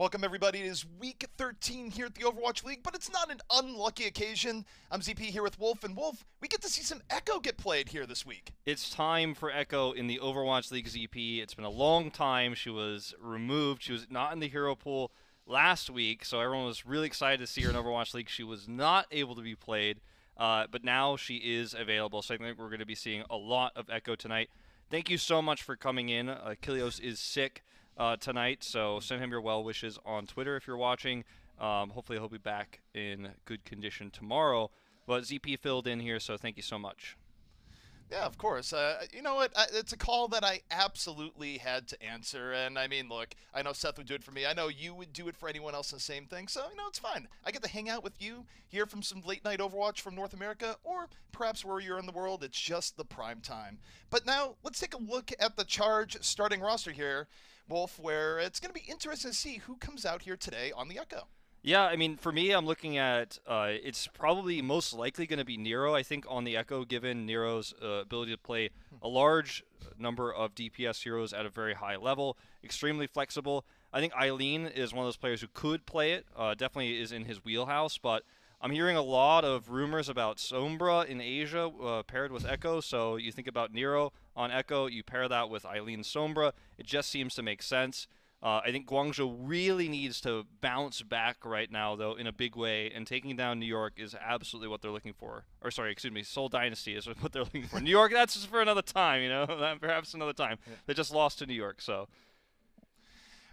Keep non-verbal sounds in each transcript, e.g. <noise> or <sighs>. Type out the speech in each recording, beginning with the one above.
Welcome, everybody. It is week 13 here at the Overwatch League, but it's not an unlucky occasion. I'm ZP here with Wolf, and Wolf, we get to see some Echo get played here this week. It's time for Echo in the Overwatch League ZP. It's been a long time. She was removed. She was not in the hero pool last week, so everyone was really excited to see her in Overwatch League. She was not able to be played, uh, but now she is available, so I think we're going to be seeing a lot of Echo tonight. Thank you so much for coming in. Uh, Achilios is sick uh, tonight. So send him your well wishes on Twitter if you're watching. Um, hopefully, he'll be back in good condition tomorrow. But ZP filled in here, so thank you so much. Yeah, of course. Uh, you know what? I, it's a call that I absolutely had to answer. And I mean, look, I know Seth would do it for me. I know you would do it for anyone else the same thing. So, you know, it's fine. I get to hang out with you, hear from some late night Overwatch from North America, or perhaps where you're in the world. It's just the prime time. But now, let's take a look at the charge starting roster here. Wolf, where it's going to be interesting to see who comes out here today on the Echo. Yeah, I mean, for me, I'm looking at uh, it's probably most likely going to be Nero. I think on the Echo, given Nero's uh, ability to play a large number of DPS heroes at a very high level, extremely flexible. I think Eileen is one of those players who could play it. Uh, definitely is in his wheelhouse, but I'm hearing a lot of rumors about Sombra in Asia uh, paired with Echo. So you think about Nero on Echo, you pair that with Eileen Sombra. It just seems to make sense. Uh, I think Guangzhou really needs to bounce back right now, though, in a big way, and taking down New York is absolutely what they're looking for. Or, sorry, excuse me, Seoul Dynasty is <laughs> what they're looking for. New York, that's just for another time, you know, <laughs> perhaps another time. Yeah. They just lost to New York, so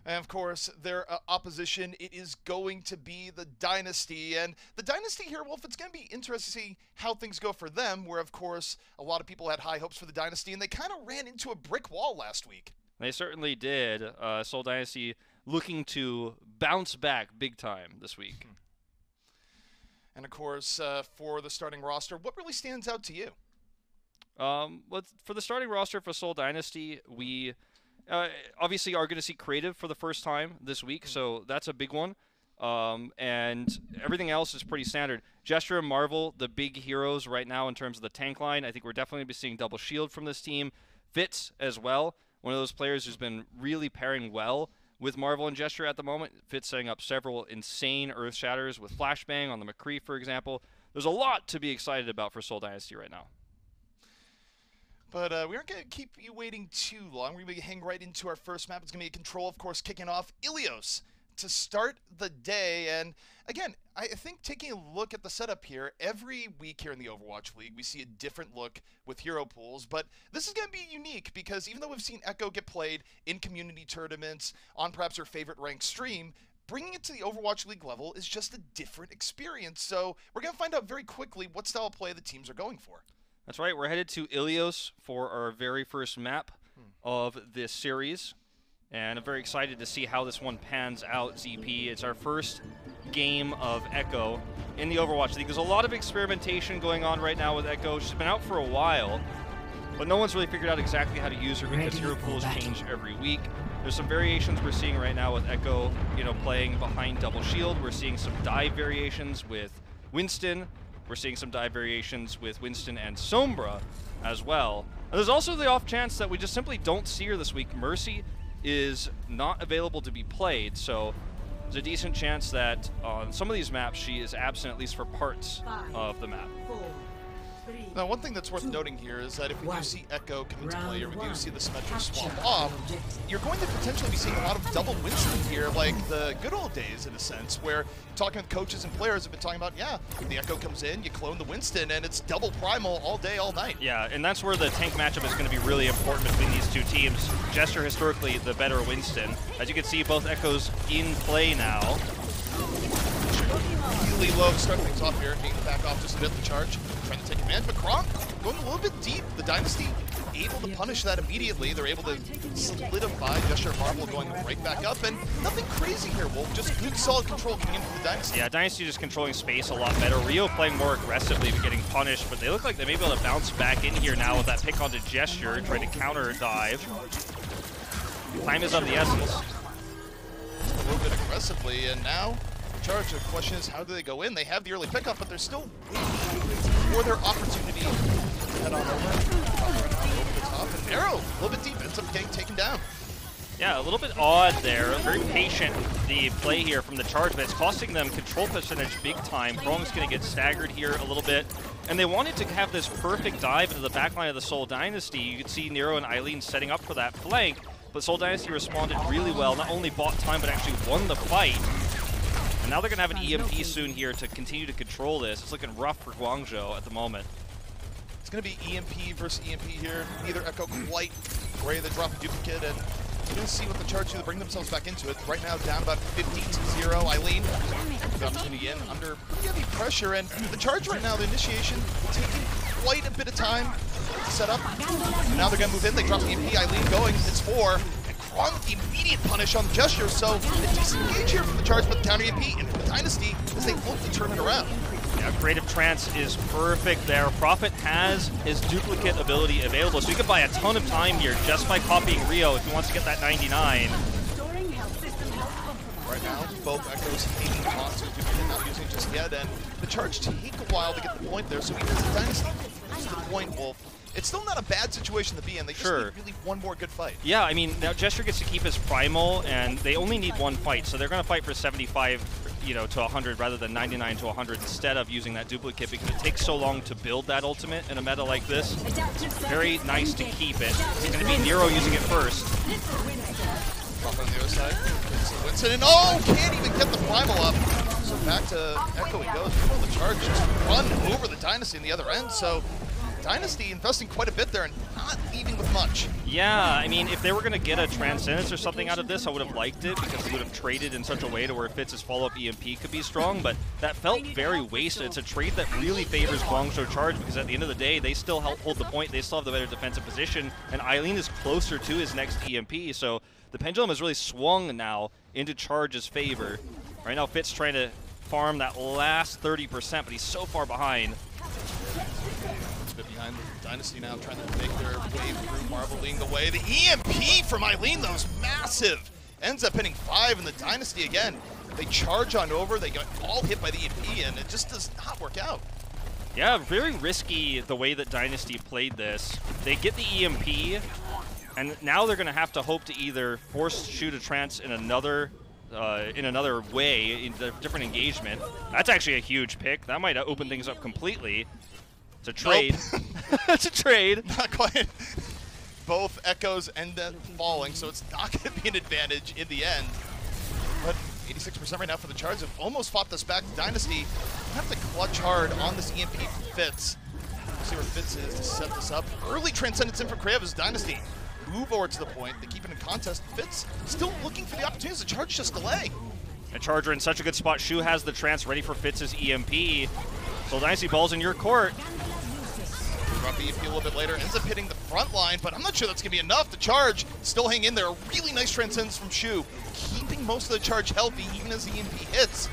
and of course, their uh, opposition, it is going to be the Dynasty. And the Dynasty here, Wolf, it's going to be interesting to see how things go for them, where, of course, a lot of people had high hopes for the Dynasty, and they kind of ran into a brick wall last week. They certainly did. Uh, Seoul Dynasty looking to bounce back big time this week. Hmm. And of course, uh, for the starting roster, what really stands out to you? Um, well, for the starting roster for Seoul Dynasty, we uh, obviously are going to see creative for the first time this week, mm. so that's a big one. Um, and everything else is pretty standard. Gesture and Marve1, the big heroes right now in terms of the tank line. I think we're definitely going to be seeing double shield from this team. Fits as well, one of those players who's been really pairing well with Marve1 and Gesture at the moment. Fits setting up several insane Earth Shatters with Flashbang on the McCree, for example. There's a lot to be excited about for Seoul Dynasty right now. But uh, we aren't going to keep you waiting too long. We're going to hang right into our first map. It's going to be a control, of course, kicking off Ilios to start the day. And again, I think taking a look at the setup here, every week here in the Overwatch League, we see a different look with hero pools. But this is going to be unique because even though we've seen Echo get played in community tournaments on perhaps her favorite ranked stream, bringing it to the Overwatch League level is just a different experience. So we're going to find out very quickly what style of play the teams are going for. That's right. We're headed to Ilios for our very first map hmm. of this series. And I'm very excited to see how this one pans out, ZP. It's our first game of Echo in the Overwatch League. There's a lot of experimentation going on right now with Echo. She's been out for a while, but no one's really figured out exactly how to use her because hero pools change every week. There's some variations we're seeing right now with Echo, you know, playing behind double shield. We're seeing some dive variations with Winston. We're seeing some dive variations with Winston and Sombra as well. And there's also the off chance that we just simply don't see her this week. Mercy is not available to be played, so there's a decent chance that on some of these maps she is absent at least for parts Five, of the map. Four, now, one thing that's worth Two, noting here is that if we one. do see Echo come into play, or we do see the Symmetra swap off, you're going to potentially be seeing a lot of double Winston here, like the good old days, in a sense, where talking with coaches and players have been talking about, yeah, the Echo comes in, you clone the Winston, and it's double primal all day, all night. Yeah, and that's where the tank matchup is going to be really important between these two teams. Gesture, historically, the better Winston. As you can see, both Echoes in play now really low to start things off here. Being back off just a bit, the charge. Trying to take advantage, but Crong going a little bit deep. The Dynasty able to punish that immediately. They're able to solidify Gesture Marve1 going right back up, and nothing crazy here, Wolf. Just good, solid control coming in from the Dynasty. Yeah, Dynasty just controlling space a lot better. Rio playing more aggressively, but getting punished, but they look like they may be able to bounce back in here now with that pick onto Gesture, trying to counter dive. Time is of the essence. A little bit aggressively, and now the charge. The question is, how do they go in? They have the early pickup, but they're still for their opportunity head on over. Over the top, and Nero, a little bit deep, ends up getting taken down. Yeah, a little bit odd there. Very patient, the play here from the charge, but it's costing them control percentage big time. Crong's going to get staggered here a little bit. And they wanted to have this perfect dive into the backline of the Seoul Dynasty. You could see Nero and Eileen setting up for that flank, but Seoul Dynasty responded really well. Not only bought time, but actually won the fight. And now they're going to have an EMP soon here to continue to control this. It's looking rough for Guangzhou at the moment. It's going to be EMP versus EMP here. Neither Echo quite ready to drop a duplicate, and we're going to see what the Charge do to bring themselves back into it. Right now, down about 50 to 0. Eileen, the opportunity in under pretty heavy pressure, and the Charge right now, the initiation, taking quite a bit of time to set up. And now they're going to move in. They drop the EMP. Eileen going. It's four. Kwon with the immediate punish on the gesture, so a decent engage here from the Charge, but the counter EMP and the Dynasty as they look to turn it around. Yeah, Creative Trance is perfect there. Profit has his duplicate ability available, so he could buy a ton of time here just by copying Rio if he wants to get that 99. Right now, both Echoes taking onto duplicate, not using just yet, and the charge take a while to get the point there, so even as Dynasty gets to the point, Wolf, it's still not a bad situation to be in. They just Sure. need really one more good fight. Yeah, I mean, now Gesture gets to keep his Primal, and they only need one fight, so they're going to fight for 75 you know, to 100 rather than 99 to 100 instead of using that duplicate because it takes so long to build that ultimate in a meta like this. Very nice to keep it. It's going to be Nero using it first. On the other side. Winston, and oh, can't even get the primal up. So back to Echo he goes. People the charge just run over the Dynasty in the other end. So Dynasty investing quite a bit there and not leaving with much. Yeah, I mean, if they were going to get a Transcendence or something out of this, I would have liked it because they would have traded in such a way to where Fits's follow-up EMP could be strong, but that felt very wasted. It's a trade that really favors Guangzhou Charge because at the end of the day, they still help hold the point, they still have the better defensive position, and Eileen is closer to his next EMP, so the pendulum has really swung now into Charge's favor. Right now, Fits trying to farm that last 30%, but he's so far behind. It's a bit behind the Dynasty now, trying to make their way through Marve1 leading the way. The EMP from Eileen, though, is massive. Ends up hitting five in the Dynasty again. They charge on over, they get all hit by the EMP, and it just does not work out. Yeah, very risky the way that Dynasty played this. They get the EMP, and now they're going to have to hope to either force shoot a trance in another uh, in another way, in a different engagement. That's actually a huge pick. That might open things up completely. It's a trade. <laughs> <laughs> it's a trade. Not quite. Both Echoes end up falling, so it's not going to be an advantage in the end. But 86% right now for the Charge have almost fought this back. Dynasty have to clutch hard on this EMP from Fits. See where Fits is to set this up. Early Transcendence in for Krav as Dynasty move over to the point. They keep it in contest. Fits still looking for the opportunities. The Charge just delay. A Charger in such a good spot. Shu has the trance ready for Fits's EMP. So Dynasty ball's in your court. Drop the EMP a little bit later. Ends up hitting the front line, but I'm not sure that's going to be enough. The charge still hang in there. A really nice transcends from Shu, keeping most of the charge healthy even as the EMP hits.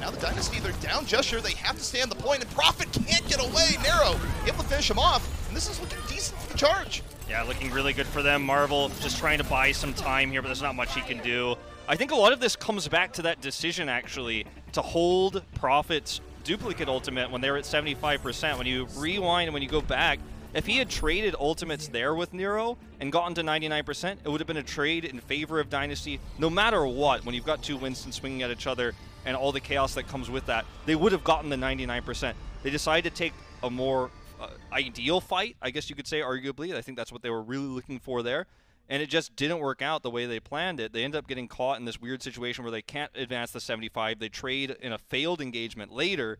Now the Dynasty, they're down gesture. They have to stay on the point, and Profit can't get away. Nero able to finish him off, and this is looking decent for the charge. Yeah, looking really good for them. Marve1 just trying to buy some time here, but there's not much he can do. I think a lot of this comes back to that decision, actually, to hold Profit's duplicate ultimate when they were at 75%. When you rewind and when you go back, if he had traded ultimates there with Nero and gotten to 99%, it would have been a trade in favor of Dynasty no matter what. When you've got two Winston swinging at each other and all the chaos that comes with that, they would have gotten the 99%. They decided to take a more uh, ideal fight, I guess you could say, arguably. I think that's what they were really looking for there. And it just didn't work out the way they planned it. They end up getting caught in this weird situation where they can't advance the 75. They trade in a failed engagement later,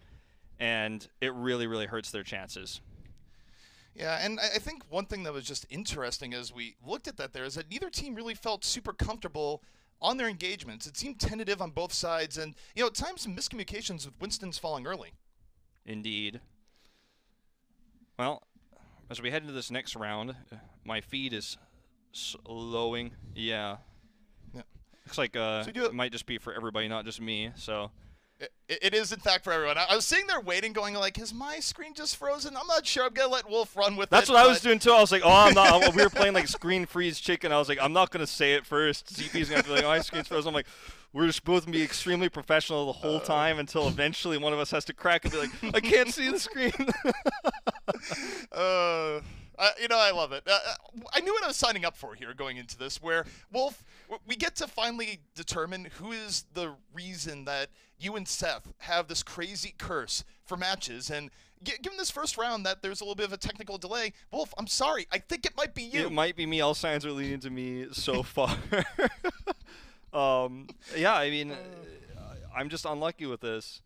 and it really, really hurts their chances. Yeah, and I I think one thing that was just interesting as we looked at that there is that neither team really felt super comfortable on their engagements. It seemed tentative on both sides, and you know, at times some miscommunications with Winston's falling early. Indeed. Well, as we head into this next round, uh, my feed is slowing. Yeah. Yeah. Looks like uh, So do it might just be for everybody, not just me. So It, it is, in fact, for everyone. I, I was sitting there waiting, going like, "Is my screen just frozen?" I'm not sure. I'm gonna let Wolf run with that's it. what I was doing too. I was like, oh, I'm not. <laughs> we were playing like screen freeze chicken. I was like, I'm not gonna say it first. ZP's gonna be like, oh, my screen's frozen. I'm like, we're just both gonna be extremely professional the whole time until eventually one of us has to crack and be like, I can't see the screen. <laughs> <laughs> Uh, Uh, you know, I love it. Uh, uh, I knew what I was signing up for here going into this, where, Wolf, we get to finally determine who is the reason that you and Seth have this crazy curse for matches. And given this first round that there's a little bit of a technical delay, Wolf, I'm sorry. I think it might be you. It might be me. All signs are leading to me so <laughs> far. <laughs> um, yeah, I mean, I'm just unlucky with this.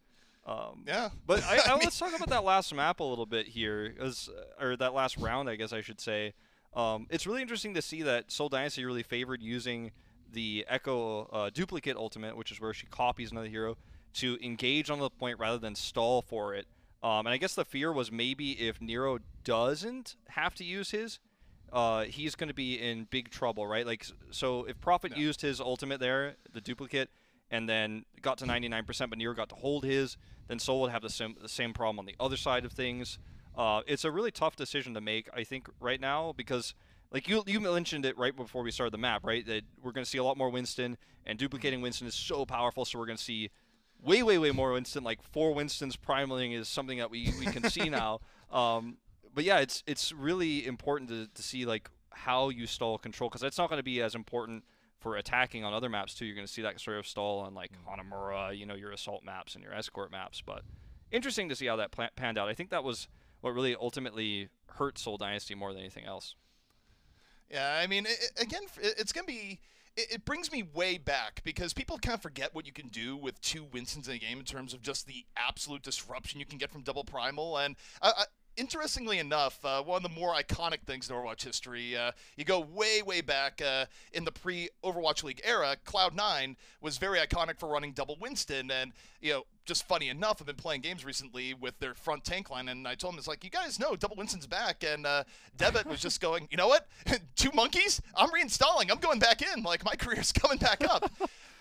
Um, yeah. But I, I, <laughs> let's talk about that last map a little bit here, as, or that last round, I guess I should say. Um, it's really interesting to see that Seoul Dynasty really favored using the Echo uh, duplicate ultimate, which is where she copies another hero, to engage on the point rather than stall for it. Um, and I guess the fear was maybe if Nero doesn't have to use his, uh, he's going to be in big trouble, right? Like, so if Profit used his ultimate there, the duplicate, and then got to 99%, but Nero got to hold his, then Seoul would have the same, the same problem on the other side of things. Uh, it's a really tough decision to make, I think, right now because, like you you mentioned it right before we started the map, right? That we're going to see a lot more Winston, and duplicating Winston is so powerful, so we're going to see way, way, way more Winston. Like four Winstons primaling is something that we, we can see <laughs> now. Um, but yeah, it's it's really important to, to see like how you stall control because that's not going to be as important for attacking on other maps too. You're going to see that sort of stall on like mm. Hanamura, you know, your assault maps and your escort maps. But interesting to see how that panned out. I think that was what really ultimately hurt Seoul Dynasty more than anything else. Yeah, I mean, it, again, it's going to be. It, brings me way back because people kind of forget what you can do with two Winstons in a game in terms of just the absolute disruption you can get from double primal. And I, interestingly enough, uh, one of the more iconic things in Overwatch history, uh, you go way, way back uh, in the pre Overwatch League era, Cloud9 was very iconic for running double Winston. And, you know, just funny enough, I've been playing games recently with their front tank line, and I told him, it's like, you guys know double Winston's back. And uh, Devitt was just going, you know what? <laughs> Two monkeys? I'm reinstalling. I'm going back in. Like, my <laughs> career's coming back up.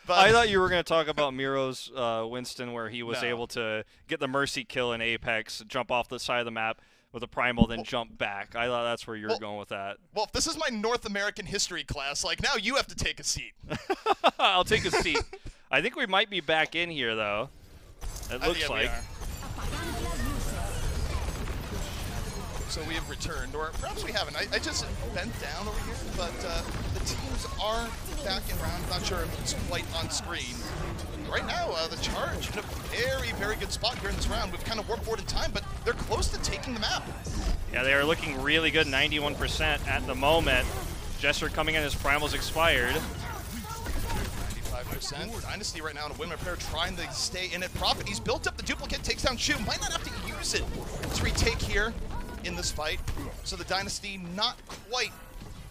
But I thought you were going to talk about Miro's uh, Winston, where he was no. able to get the mercy kill in Apex, jump off the side of the map with a primal, then well, jump back. I thought that's where you were well, going with that. Well, if this is my North American history class, like now you have to take a seat. <laughs> I'll take a seat. <laughs> I think we might be back in here, though. It looks like. So we have returned, or perhaps we haven't. I, I just bent down over here, but uh, the teams are back in round. Not sure if it's quite on screen. Right now, uh, the Charge in a very, very good spot here in this round. We've kind of worked forward in time, but they're close to taking the map. Yeah, they are looking really good, 91% at the moment. Gesture coming in, as Primal's expired. 95%. Dynasty right now in a win repair trying to stay in it. Profit, he's built up the duplicate, takes down Shu. Might not have to use it to retake here in this fight. So the Dynasty not quite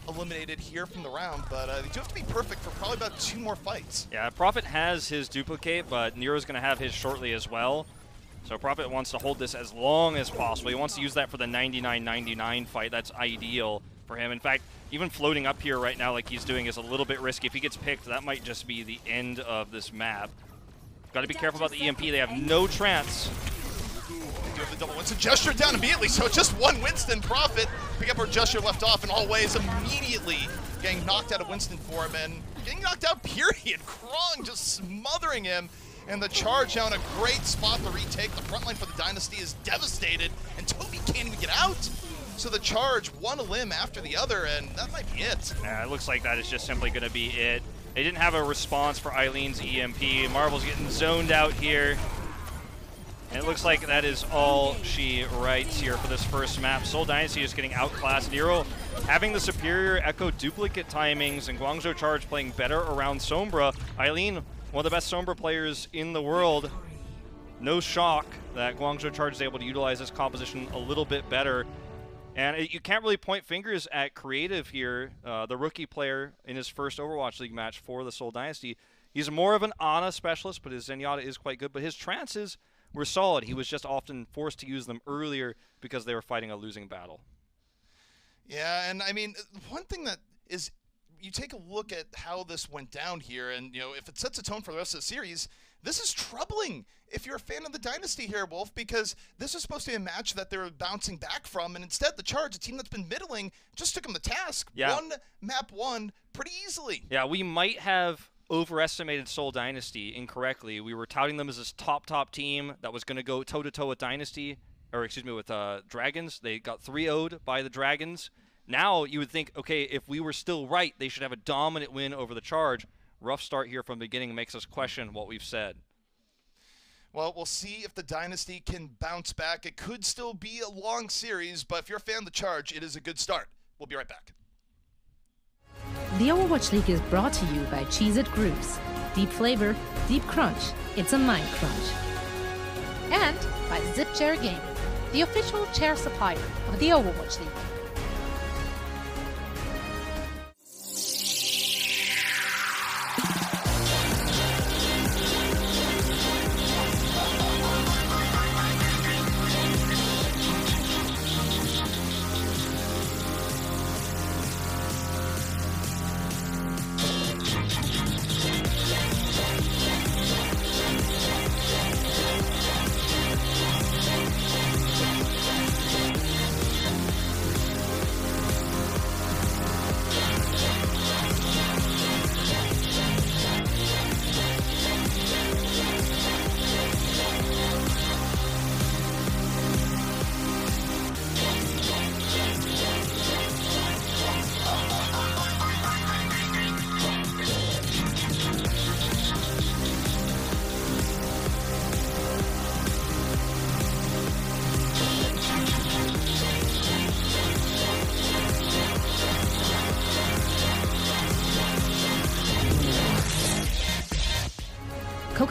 eliminated here from the round, but uh, they do have to be perfect for probably about two more fights. Yeah, Profit has his duplicate, but Nero's going to have his shortly as well. So Profit wants to hold this as long as possible. He wants to use that for the 99-99 fight. That's ideal for him. In fact, even floating up here right now like he's doing is a little bit risky. If he gets picked, that might just be the end of this map. Got to be careful about the EMP. They have no trance have the double Winston. Gesture down immediately, so just one Winston Profit. Pick up where Gesture left off in all ways, immediately getting knocked out of Winston for him, and getting knocked out, period. Crong just smothering him. And the charge down a great spot to retake. The front line for the Dynasty is devastated, and Tobi can't even get out. So the charge, one limb after the other, and that might be it. Yeah, it looks like that is just simply going to be it. They didn't have a response for Eileen's EMP. Marve1's getting zoned out here. Looks like that is all she writes here for this first map. Seoul Dynasty is getting outclassed. Nero having the superior Echo duplicate timings and Guangzhou Charge playing better around Sombra. Eileen, one of the best Sombra players in the world. No shock that Guangzhou Charge is able to utilize this composition a little bit better. And it, you can't really point fingers at Creative here, uh, the rookie player in his first Overwatch League match for the Seoul Dynasty. He's more of an Ana specialist, but his Zenyatta is quite good. But his trances were solid. He was just often forced to use them earlier because they were fighting a losing battle. Yeah, and I mean, one thing that is you take a look at how this went down here, and you know, if it sets a tone for the rest of the series, this is troubling if you're a fan of the dynasty here, Wolf, because this is supposed to be a match that they were bouncing back from, and instead the Charge, a team that's been middling, just took them the task. Yeah. One map one pretty easily. Yeah, we might have overestimated Seoul Dynasty incorrectly. We were touting them as this top, top team that was going to go toe to toe with Dynasty, or excuse me, with uh, Dragons. They got 3 0'd by the Dragons. Now you would think, okay, if we were still right, they should have a dominant win over the Charge. Rough start here from the beginning makes us question what we've said. Well, we'll see if the Dynasty can bounce back. It could still be a long series, but if you're a fan of the Charge, it is a good start. We'll be right back. The Overwatch League is brought to you by Cheez It Grooves. Deep flavor, deep crunch. It's a mind crunch. And by Zip Chair Gaming, the official chair supplier of the Overwatch League.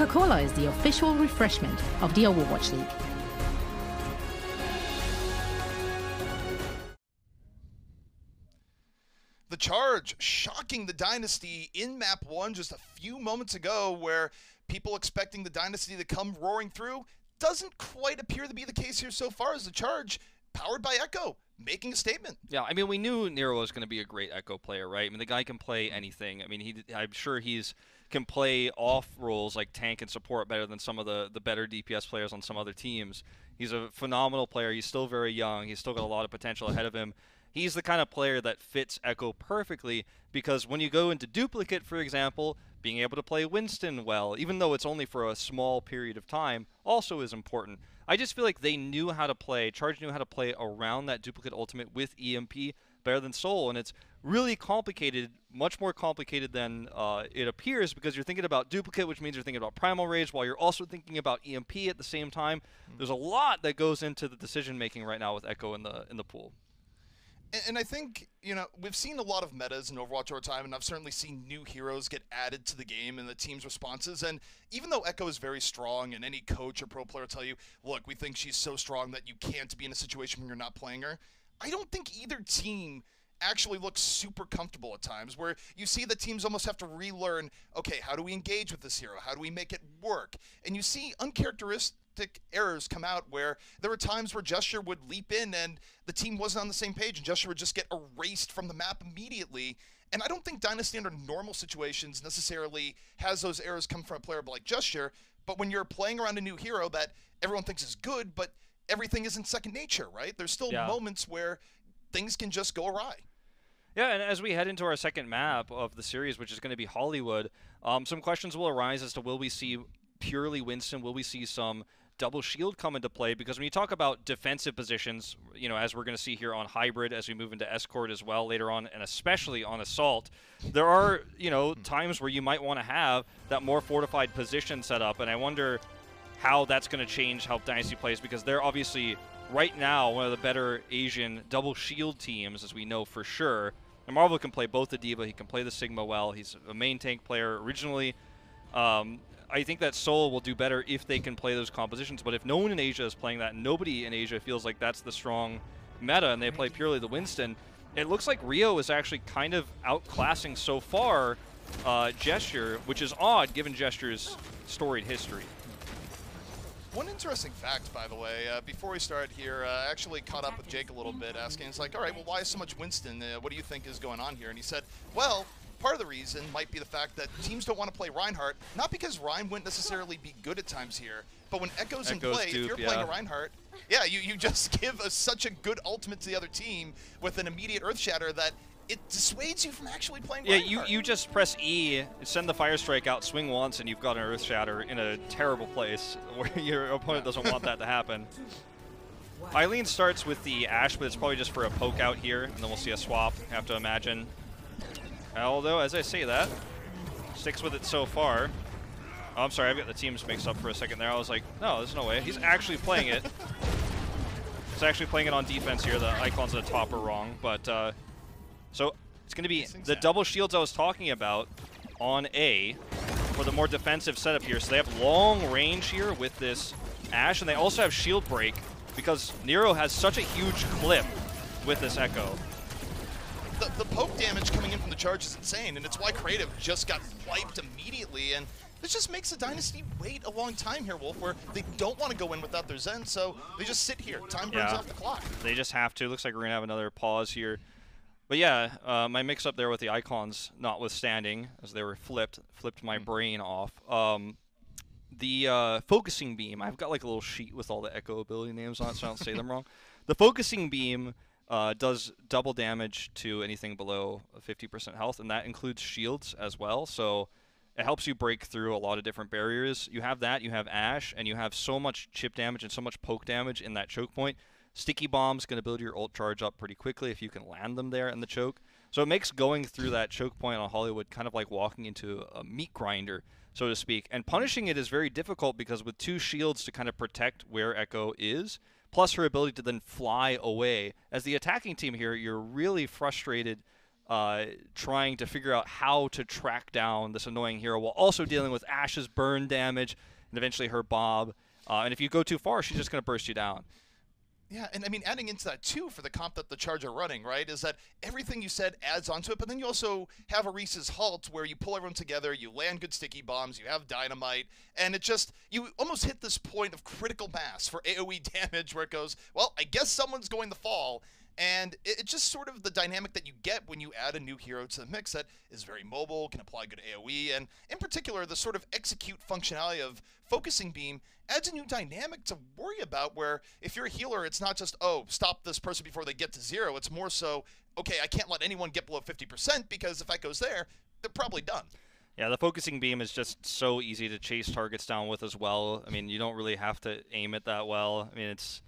Coca-Cola is the official refreshment of the Overwatch League. The Charge shocking the Dynasty in map one just a few moments ago, where people expecting the Dynasty to come roaring through doesn't quite appear to be the case here so far as the Charge, powered by Echo, making a statement. Yeah, I mean, we knew Nero was going to be a great Echo player, right? I mean, the guy can play anything. I mean, he, I'm sure he's can play off roles like tank and support better than some of the the better DPS players on some other teams. He's a phenomenal player. He's still very young. He's still got a lot of potential ahead of him. He's the kind of player that fits Echo perfectly because when you go into duplicate, for example, being able to play Winston well, even though it's only for a small period of time, also is important. I just feel like they knew how to play, Charge knew how to play around that duplicate ultimate with EMP better than Seoul, and it's really complicated, much more complicated than uh, it appears because you're thinking about duplicate, which means you're thinking about primal rage, while you're also thinking about EMP at the same time. Mm-hmm. There's a lot that goes into the decision making right now with Echo in the in the pool. And, and I think you know we've seen a lot of metas in Overwatch over time, and I've certainly seen new heroes get added to the game and the team's responses. And even though Echo is very strong, and any coach or pro player will tell you, look, we think she's so strong that you can't be in a situation when you're not playing her. I don't think either team actually looks super comfortable at times where you see the teams almost have to relearn okay how do we engage with this hero? How do we make it work? And you see uncharacteristic errors come out where there were times where gesture would leap in and the team wasn't on the same page and gesture would just get erased from the map immediately. And i don't think dynasty under normal situations necessarily has those errors come from a player like gesture but when you're playing around a new hero that everyone thinks is good but everything isn't second nature, right? There's still yeah. moments where things can just go awry. Yeah, and as we head into our second map of the series, which is going to be Hollywood, um, some questions will arise as to will we see purely Winston? Will we see some double shield come into play? Because when you talk about defensive positions, you know, as we're going to see here on Hybrid, as we move into Escort as well later on, and especially on Assault, there are, you know, times where you might want to have that more fortified position set up, and I wonder how that's going to change how Dynasty plays because they're obviously right now one of the better Asian double shield teams, as we know for sure. And Marve1 can play both the D.Va. he can play the Sigma well. He's a main tank player originally. Um, I think that Seoul will do better if they can play those compositions. But if no one in Asia is playing that, nobody in Asia feels like that's the strong meta, and they play purely the Winston, it looks like Rio is actually kind of outclassing so far uh, Gesture, which is odd given Gesture's storied history. One interesting fact, by the way, uh, before we started here, uh, I actually caught up with Jake a little bit, asking, it's like, all right, well, why is so much Winston? Uh, what do you think is going on here? And he said, well, part of the reason might be the fact that teams don't want to play Reinhardt, not because Rein wouldn't necessarily be good at times here, but when Echo's, Echo's in play, dupe, if you're yeah. playing a Reinhardt, yeah, you, you just <laughs> give a, such a good ultimate to the other team with an immediate Earth Shatter that it dissuades you from actually playing. Yeah, you, you just press E, send the Fire Strike out, swing once, and you've got an Earth Shatter in a terrible place <laughs> where your opponent doesn't want that to happen. <laughs> Eileen starts with the Ashe, but it's probably just for a poke out here, and then we'll see a swap, I have to imagine. Although, as I say that, sticks with it so far. Oh, I'm sorry, I've got the teams mixed up for a second there. I was like, no, there's no way. He's actually playing it. <laughs> He's actually playing it on defense here. The icons at the top are wrong, but uh, so it's going to be the double shields I was talking about on A for the more defensive setup here. So they have long range here with this Ashe, and they also have shield break because Nero has such a huge clip with this Echo. The, the poke damage coming in from the charge is insane, and it's why Creative just got wiped immediately, and this just makes the Dynasty wait a long time here, Wolf, where they don't want to go in without their Zen, so they just sit here. Time burns Yeah. off the clock. They just have to. Looks like we're going to have another pause here. But yeah, uh, my mix up there with the icons notwithstanding, as they were flipped, flipped my brain off. Um, the uh, focusing beam, I've got like a little sheet with all the echo ability names on it, so I don't say them wrong. <laughs> The focusing beam uh, does double damage to anything below 50% health, and that includes shields as well. So it helps you break through a lot of different barriers. You have that, you have Ashe, and you have so much chip damage and so much poke damage in that choke point. Sticky Bomb's going to build your ult charge up pretty quickly if you can land them there in the choke. So it makes going through that choke point on Hollywood kind of like walking into a meat grinder, so to speak. And punishing it is very difficult because with two shields to kind of protect where Echo is, plus her ability to then fly away. As the attacking team here, you're really frustrated uh, trying to figure out how to track down this annoying hero while also dealing with Ashe's burn damage and eventually her Bob. Uh, and if you go too far, she's just going to burst you down. Yeah, and I mean, adding into that too for the comp that the Charge are running, right, is that everything you said adds onto it, but then you also have a Orisa's Halt where you pull everyone together, you land good sticky bombs, you have dynamite, and it just, you almost hit this point of critical mass for AoE <laughs> damage where it goes, well, I guess someone's going to fall. And it- it's just sort of the dynamic that you get when you add a new hero to the mix that is very mobile, can apply good AoE, and in particular, the sort of execute functionality of Focusing Beam adds a new dynamic to worry about where if you're a healer, it's not just, oh, stop this person before they get to zero. It's more so, okay, I can't let anyone get below 50% because if that goes there, they're probably done. Yeah, the focusing beam is just so easy to chase targets down with as well. I mean, you don't really have to aim it that well. I mean, it's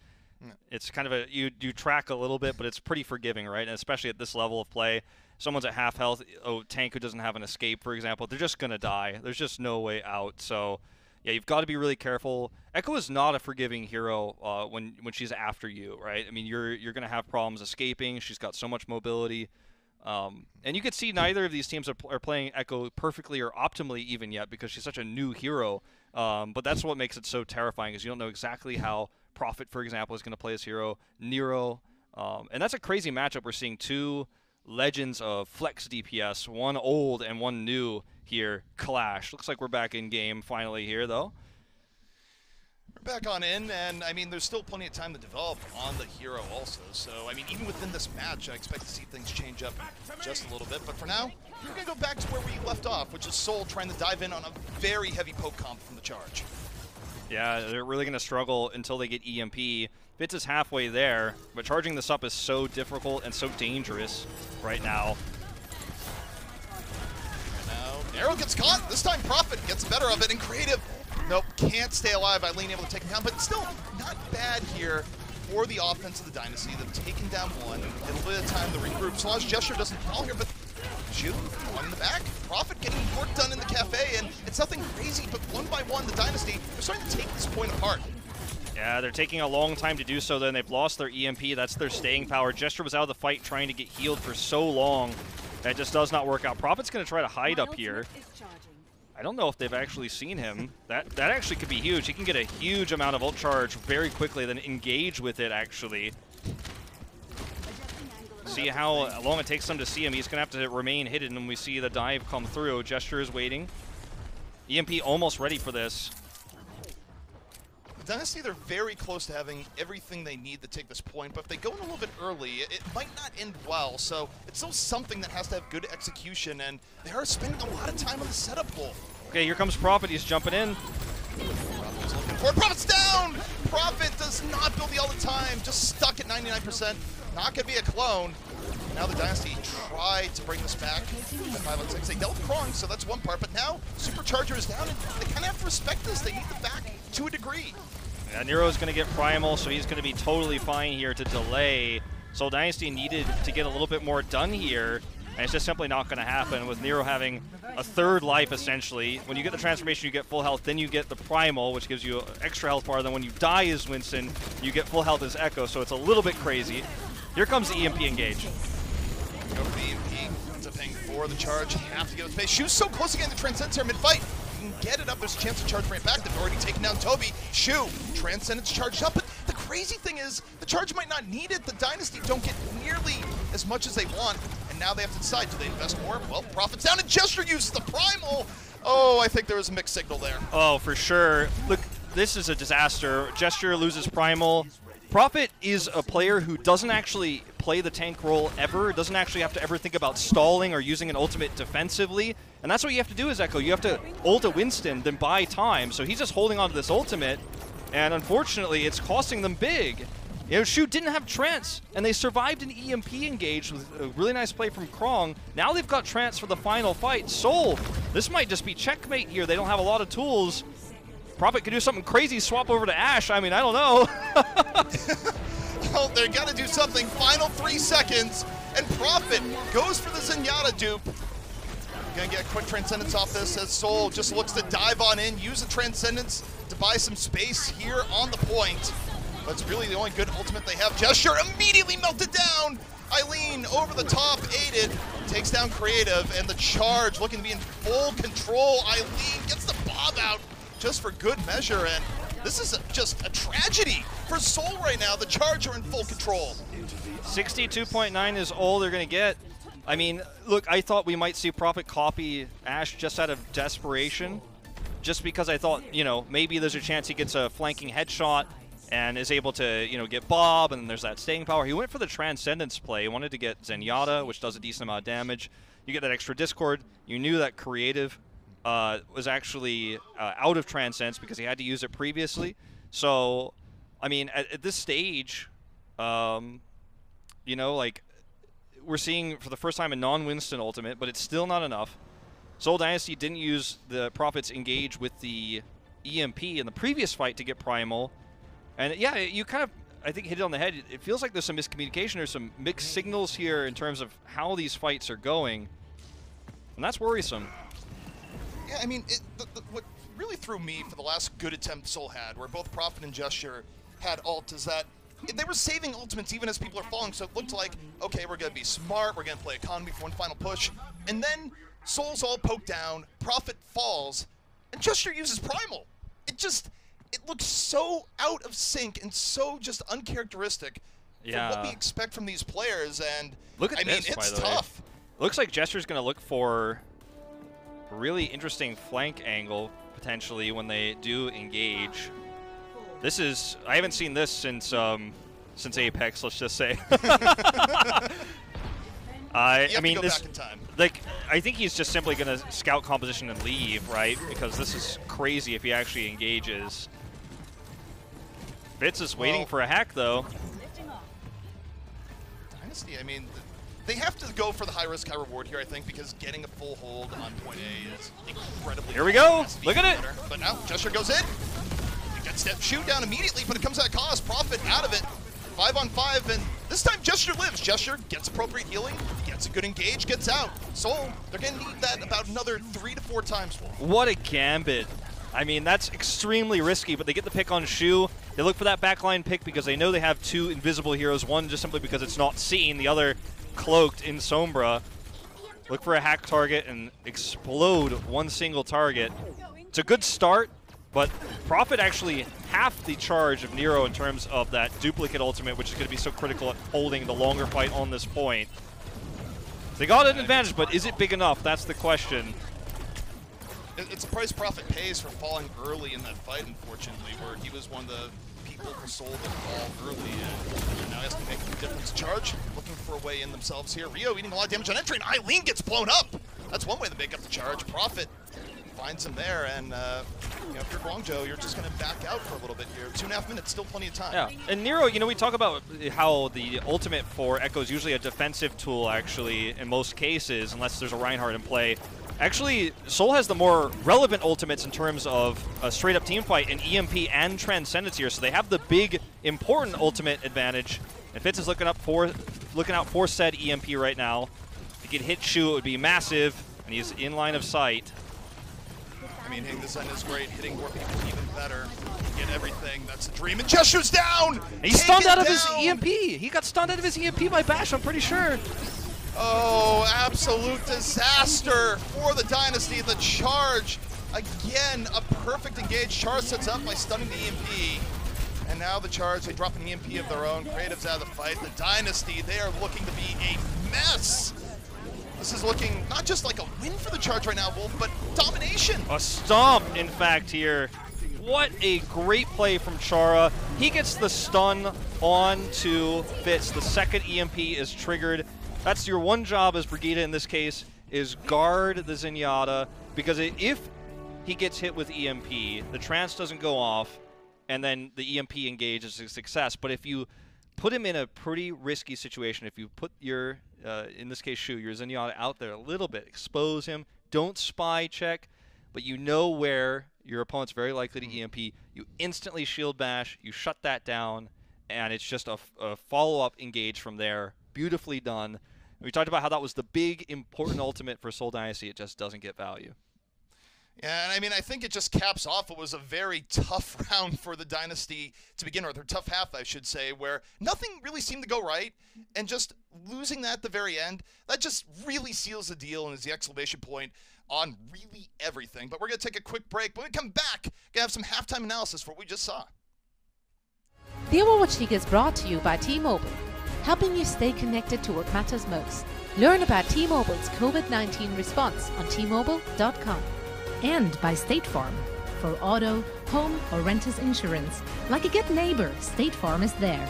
it's kind of a you you track a little bit, but it's pretty forgiving, right? And especially at this level of play, someone's at half health. Oh, tank who doesn't have an escape, for example, they're just gonna die. There's just no way out. So. Yeah, you've got to be really careful. Echo is not a forgiving hero uh, when when she's after you, right? I mean, you're you're gonna have problems escaping. She's got so much mobility. Um, and you can see neither of these teams are, are playing Echo perfectly or optimally even yet because she's such a new hero. Um, but that's what makes it so terrifying is you don't know exactly how Profit, for example, is going to play this hero. Nero, um, and that's a crazy matchup. We're seeing two legends of flex DPS, one old and one new here clash. Looks like we're back in game finally here though. We're back on in, and I mean, there's still plenty of time to develop on the hero also. So, I mean, even within this match, I expect to see things change up just a little bit. But for now, we're going to go back to where we left off, which is Seoul trying to dive in on a very heavy poke comp from the charge. Yeah, they're really going to struggle until they get EMP. Fits is halfway there, but charging this up is so difficult and so dangerous right now. Nero gets caught. This time, Profit gets better of it, and Creative, nope, can't stay alive. Eileen able to take him down, but still not bad here for the offense of the Dynasty. They've taken down one. A little bit of time to regroup. Solange Gesture doesn't fall here, but Ju on the back. Profit getting work done in the cafe, and it's nothing crazy, but one by one, the Dynasty, they're starting to take this point apart. Yeah, they're taking a long time to do so. Then they've lost their EMP. That's their staying power. Gesture was out of the fight trying to get healed for so long. That just does not work out. Profit's going to try to hide up here. I don't know if they've actually seen him. That that actually could be huge. He can get a huge amount of ult charge very quickly, then engage with it, actually. See how long it takes them to see him. He's going to have to remain hidden when we see the dive come through. Gesture is waiting. EMP almost ready for this. Dynasty, they're very close to having everything they need to take this point, but if they go in a little bit early, it, it might not end well. So it's still something that has to have good execution, and they are spending a lot of time on the setup wolf. Okay, here comes Profit. He's jumping in. Profit's looking for it. Profit's down! Profit does not build the all the time, just stuck at 99%. Not gonna be a clone. Now the Dynasty tried to bring this back. At 5 on 6. They dealt with Crong, so that's one part, but now Supercharger is down, and they kind of have to respect this. They need the back to a degree. Yeah, Nero's going to get Primal, so he's going to be totally fine here to delay. Seoul Dynasty needed to get a little bit more done here, and it's just simply not going to happen with Nero having a third life, essentially. When you get the transformation, you get full health, then you get the Primal, which gives you extra health bar. Then when you die as Winston, you get full health as Echo, so it's a little bit crazy. Here comes the EMP engage. Go for the EMP. Ends up paying for the charge. Have to give it space. Shu's so close to getting the Transcendence here mid-fight. You can get it up. There's a chance to charge bring it back. They've already taken down Tobi. Shu, Transcendence charged up. But the crazy thing is, the charge might not need it. The Dynasty don't get nearly as much as they want. Now they have to decide, do they invest more? Well, Profit's down and Gesture uses the Primal. Oh, I think there was a mixed signal there. Oh, for sure. Look, this is a disaster. Gesture loses Primal. Profit is a player who doesn't actually play the tank role ever, doesn't actually have to ever think about stalling or using an ultimate defensively. And that's what you have to do as Echo. You have to ult a Winston, then buy time. So he's just holding on to this ultimate, and unfortunately, it's costing them big. Shu didn't have Trance, and they survived an EMP engage with a really nice play from Crong. Now they've got Trance for the final fight. Seoul, this might just be checkmate here. They don't have a lot of tools. Profit could do something crazy, swap over to Ashe. I mean, I don't know. well, <laughs> oh, they're gonna do something. Final three seconds, and Profit goes for the Zenyatta dupe. Gonna get a quick Transcendence off this as Seoul just looks to dive on in, use the Transcendence to buy some space here on the point. It's really the only good ultimate they have. Gesture immediately melted down. Eileen over the top, aided, takes down Creative, and the charge looking to be in full control. Eileen gets the bob out just for good measure, and this is a, just a tragedy for Seoul right now. The charge are in full control. 62.9 is all they're going to get. I mean, look, I thought we might see Profit copy Ashe just out of desperation, just because I thought, you know, maybe there's a chance he gets a flanking headshot and is able to, you know, get Bob, and there's that staying power. He went for the Transcendence play. He wanted to get Zenyatta, which does a decent amount of damage. You get that extra Discord. You knew that Creative uh, was actually uh, out of Transcendence because he had to use it previously. So, I mean, at, at this stage, um, you know, like, we're seeing for the first time a non-Winston ultimate, but it's still not enough. Seoul Dynasty didn't use the Profits engage with the EMP in the previous fight to get Primal. And yeah, you kind of, I think, hit it on the head. It feels like there's some miscommunication or some mixed signals here in terms of how these fights are going. And that's worrisome. Yeah, I mean, it, the, the, what really threw me for the last good attempt Seoul had, where both Profit and Gesture had ult, is that they were saving ultimates even as people are falling, so it looked like, okay, we're going to be smart, we're going to play economy for one final push. And then Seoul's all poked down, Profit falls, and Gesture uses Primal. It just, it looks so out of sync and so just uncharacteristic yeah. from what we expect from these players. And look at I this, mean, it's tough. Way. Looks like Gesture's going to look for a really interesting flank angle potentially when they do engage. This is I haven't seen this since um, since Apex. Let's just say. <laughs> I I mean this like I think he's just simply going to scout composition and leave, right? Because this is crazy if he actually engages. Fits is waiting well, for a hack though. Dynasty, I mean, they have to go for the high risk, high reward here, I think, because getting a full hold on point A is incredibly Here we go! Look at it! But now, Gesture goes in. He gets step shoot down immediately, but it comes at a cost. Profit out of it. Five on five, and this time Gesture lives. Gesture gets appropriate healing, gets a good engage, gets out. Seoul, they're going to need that about another three to four times. What a gambit. I mean, that's extremely risky, but they get the pick on Shu. They look for that backline pick because they know they have two invisible heroes. One just simply because it's not seen, the other cloaked in Sombra. Look for a hack target and explode one single target. It's a good start, but Profit actually half the charge of Nero in terms of that duplicate ultimate, which is going to be so critical at holding the longer fight on this point. They got an advantage, but is it big enough? That's the question. It's a price Profit pays for falling early in that fight, unfortunately, where he was one of the people who sold that fall early, and now he has to make a difference charge, looking for a way in themselves here. Rio eating a lot of damage on entry, and Eileen gets blown up! That's one way to make up the charge. Profit finds him there, and uh, you know, if you're Guangzhou, you're just going to back out for a little bit here. Two and a half minutes, still plenty of time. Yeah, and Nero, you know, we talk about how the ultimate for Echo is usually a defensive tool, actually, in most cases, unless there's a Reinhardt in play. Actually, Seoul has the more relevant ultimates in terms of a straight up team fight in EMP and Transcendence here, so they have the big, important ultimate advantage. And Fits is looking up for looking out for said EMP right now. If he could hit Shu, it would be massive, and he's in line of sight. I mean, hitting the Zen is great. Hitting more people even better. Get everything. That's the dream. And Jeshu's down! And he's Taken stunned out of his! EMP. He got stunned out of his EMP by Bash, I'm pretty sure. Oh, absolute disaster for the Dynasty. The charge, again, a perfect engage. Char sets up by stunning the EMP. And now the charge, they drop an EMP of their own. Creatives out of the fight. The Dynasty, they are looking to be a mess. This is looking not just like a win for the charge right now, Wolf, but domination. A stomp, in fact, here. What a great play from Chara. He gets the stun on to Fits. The second EMP is triggered. That's your one job as Brigitte in this case, is guard the Zenyatta, because if he gets hit with EMP, the trance doesn't go off, and then the EMP engages a success. But if you put him in a pretty risky situation, if you put your, uh, in this case, Shu, your Zenyatta out there a little bit, expose him, don't spy check, but you know where your opponent's very likely to EMP, you instantly shield bash, you shut that down, and it's just a, f- a follow-up engage from there. Beautifully done. We talked about how that was the big, important ultimate for Seoul Dynasty. It just doesn't get value. Yeah, and I mean, I think it just caps off. It was a very tough <laughs> round for the Dynasty to begin with, or tough half, I should say, where nothing really seemed to go right. And just losing that at the very end, that just really seals the deal and is the exclamation point on really everything. But we're going to take a quick break. When we come back, going to have some halftime analysis for what we just saw. The Overwatch League is brought to you by T-Mobile, helping you stay connected to what matters most. Learn about T-Mobile's COVID-19 response on T-Mobile.com. And by State Farm. For auto, home, or renters insurance, like a good neighbor, State Farm is there.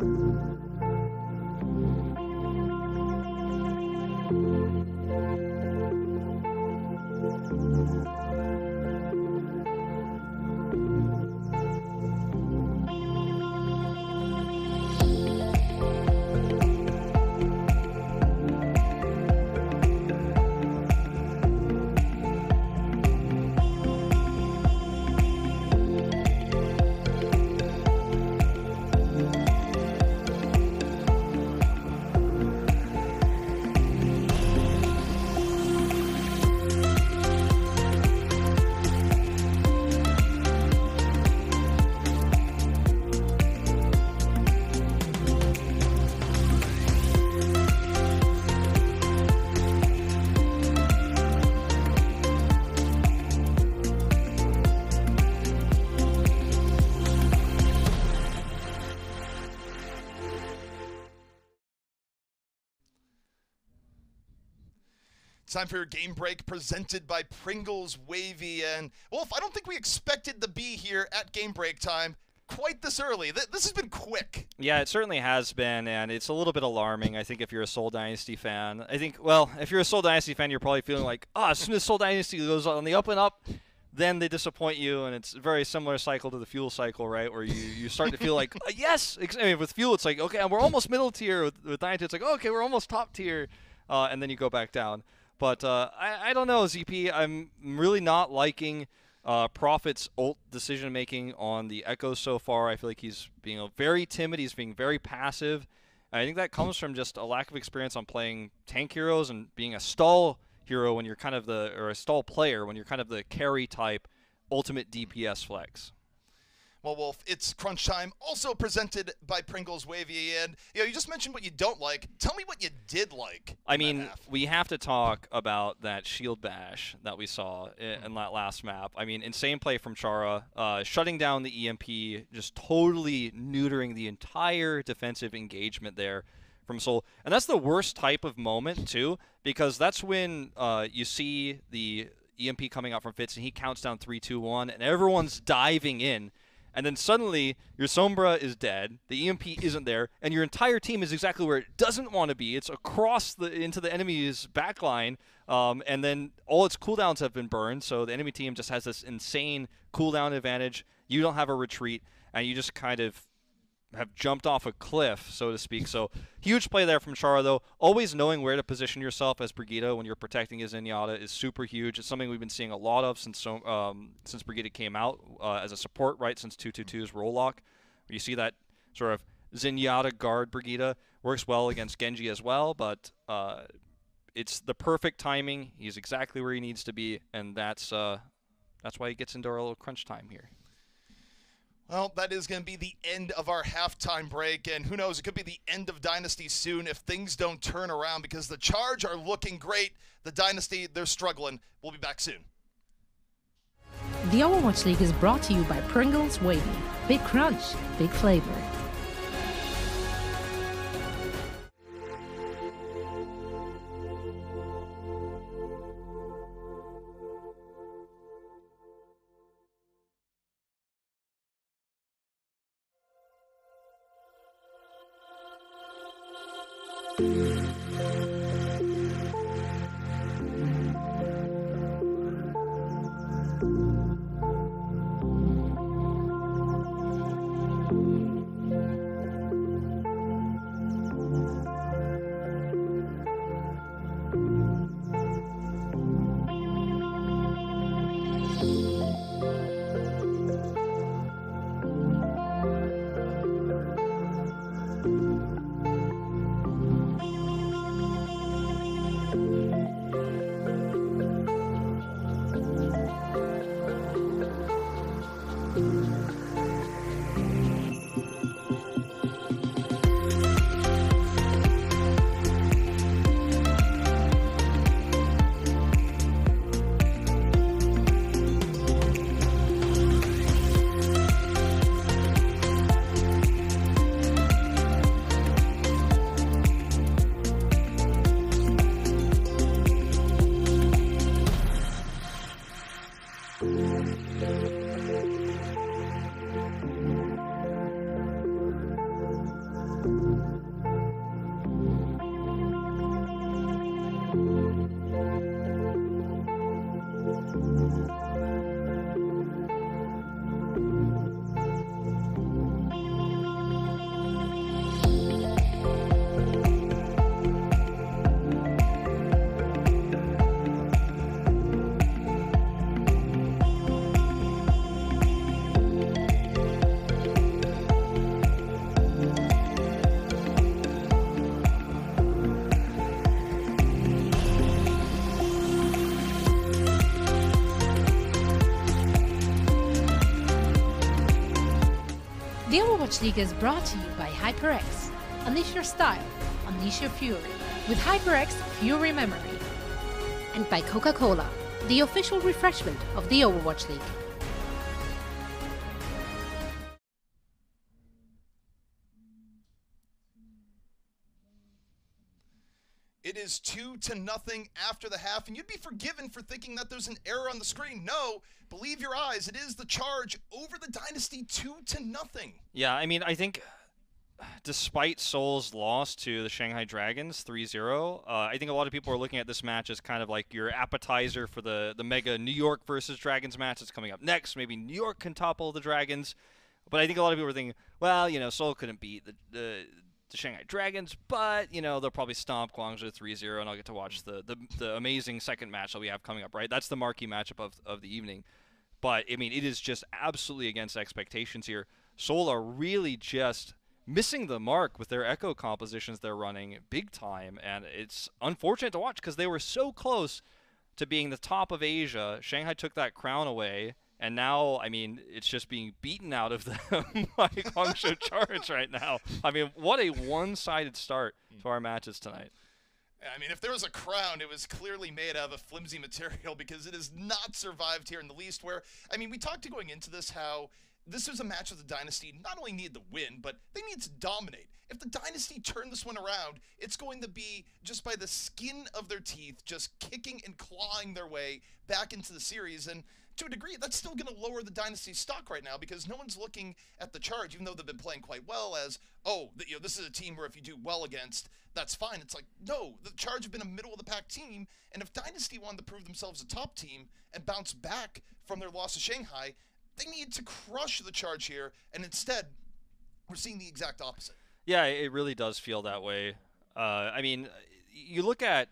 It's time for your game break presented by Pringles Wavy. And Wolf, I don't think we expected to be here at game break time quite this early. Th- This has been quick. Yeah, it certainly has been, and it's a little bit alarming. I think if you're a Seoul Dynasty fan, I think well, if you're a Seoul Dynasty fan, you're probably feeling like, oh, as soon as Seoul Dynasty goes on the up and up, then they disappoint you, and it's a very similar cycle to the fuel cycle, right? Where you, you start to feel like, <laughs> uh, yes, I mean, with fuel, it's like, okay, we're almost middle tier. With, with Dynasty, it's like, okay, we're almost top tier, uh, and then you go back down. But uh, I, I don't know, ZP. I'm really not liking uh, Profit's ult decision making on the Echo so far. I feel like he's being very timid. He's being very passive. I think that comes from just a lack of experience on playing tank heroes and being a stall hero when you're kind of the or a stall player when you're kind of the carry type ultimate DPS flex. Well, Wolf, it's crunch time. Also presented by Pringles Wavy, and you know you just mentioned what you don't like. Tell me what you did like. I mean, we have to talk about that shield bash that we saw i- in, that last map. I mean, insane play from Chara, uh, shutting down the EMP, just totally neutering the entire defensive engagement there from Seoul. And that's the worst type of moment too, because that's when uh, you see the EMP coming out from Fits and he counts down three, two, one, and everyone's diving in. And then suddenly your Sombra is dead, the EMP isn't there, and your entire team is exactly where it doesn't want to be. It's across the into the enemy's backline, um, and then all its cooldowns have been burned, so the enemy team just has this insane cooldown advantage. You don't have a retreat, and you just kind of have jumped off a cliff, so to speak. So huge play there from Chara, though. Always knowing where to position yourself as Brigitte when you're protecting his Zenyatta is super huge. It's something we've been seeing a lot of since so, um, since Brigitte came out uh, as a support, right? Since 222's role lock, you see that sort of Zenyatta guard Brigitte works well against Genji as well, but uh, it's the perfect timing. He's exactly where he needs to be, and that's uh, that's why he gets into our little crunch time here. Well, that is going to be the end of our halftime break, and who knows, it could be the end of Dynasty soon if things don't turn around because the Charge are looking great. The Dynasty, they're struggling. We'll be back soon. The Overwatch League is brought to you by Pringles Wavy. Big crunch, big flavor. League is brought to you by HyperX. Unleash your style, unleash your fury with HyperX Fury Memory. And by Coca Cola, the official refreshment of the Overwatch League. To nothing after the half, and you'd be forgiven for thinking that there's an error on the screen. No, believe your eyes. It is the charge over the Dynasty two to nothing. Yeah, I mean, I think despite Seoul's loss to the Shanghai Dragons 3-0, uh, I think a lot of people are looking at this match as kind of like your appetizer for the, the mega New York versus Dragons match that's coming up next. Maybe New York can topple the Dragons. But I think a lot of people are thinking, well, you know, Seoul couldn't beat the, the, the Shanghai Dragons, but, you know, they'll probably stomp Guangzhou 3-0, and I'll get to watch mm. the, the, the amazing second match that we have coming up, right? That's the marquee matchup of, of the evening. But, I mean, it is just absolutely against expectations here. Seoul are really just missing the mark with their echo compositions they're running big time and it's unfortunate to watch because they were so close to being the top of Asia. Shanghai took that crown away, and now, I mean, it's just being beaten out of <laughs> them by Guangzhou <laughs> Charge right now. I mean, what a one-sided start to our matches tonight. I mean, if there was a crown, it was clearly made out of a flimsy material because it has not survived here in the least. Where, I mean, we talked to going into this how this was a match that the Dynasty not only needed to win, but they need to dominate. If the Dynasty turn this one around, it's going to be just by the skin of their teeth, just kicking and clawing their way back into the series. And to a degree, that's still going to lower the Dynasty's stock right now because no one's looking at the Charge, even though they've been playing quite well, as, oh, you know, this is a team where if you do well against, that's fine. It's like, no, the Charge have been a middle of the pack team. And if Dynasty wanted to prove themselves a top team and bounce back from their loss to Shanghai, they need to crush the charge here, and instead, we're seeing the exact opposite. Yeah, it really does feel that way. Uh, I mean, you look at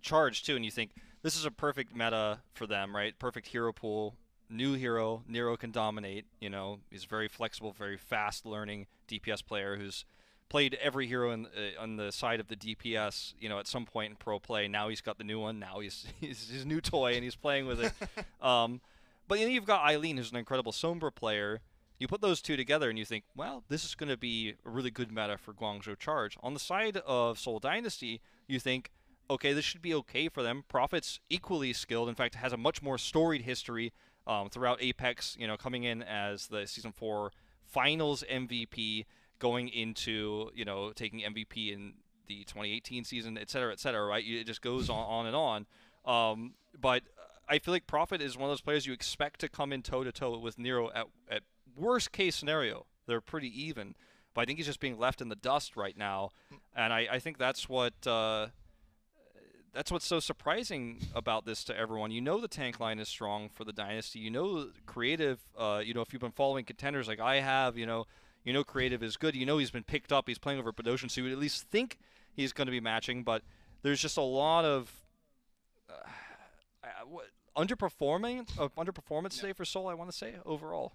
charge too, and you think this is a perfect meta for them, right? Perfect hero pool. New hero, Nero can dominate. You know, he's very flexible, very fast learning DPS player who's played every hero in, uh, on the side of the DPS. You know, at some point in pro play. Now he's got the new one. Now he's <laughs> he's his new toy, and he's playing with it. <laughs> um, but then you've got Eileen, who's an incredible Sombra player. You put those two together and you think, well, this is going to be a really good meta for Guangzhou Charge. On the side of Seoul Dynasty, you think, okay, this should be okay for them. Profit's equally skilled. In fact, has a much more storied history um, throughout Apex. You know, coming in as the season four finals MVP, going into you know taking MVP in the 2018 season, et cetera, et cetera. Right? It just goes on, on and on. Um, but I feel like Profit is one of those players you expect to come in toe to toe with Nero at, at worst case scenario. They're pretty even, but I think he's just being left in the dust right now, and I, I think that's what uh, that's what's so surprising about this to everyone. You know the tank line is strong for the dynasty. You know creative. Uh, you know if you've been following contenders like I have, you know you know creative is good. You know he's been picked up. He's playing over Bdosin, so you would at least think he's going to be matching. But there's just a lot of uh, <sighs> underperforming, uh, underperformance yeah. today for Seoul. I want to say overall.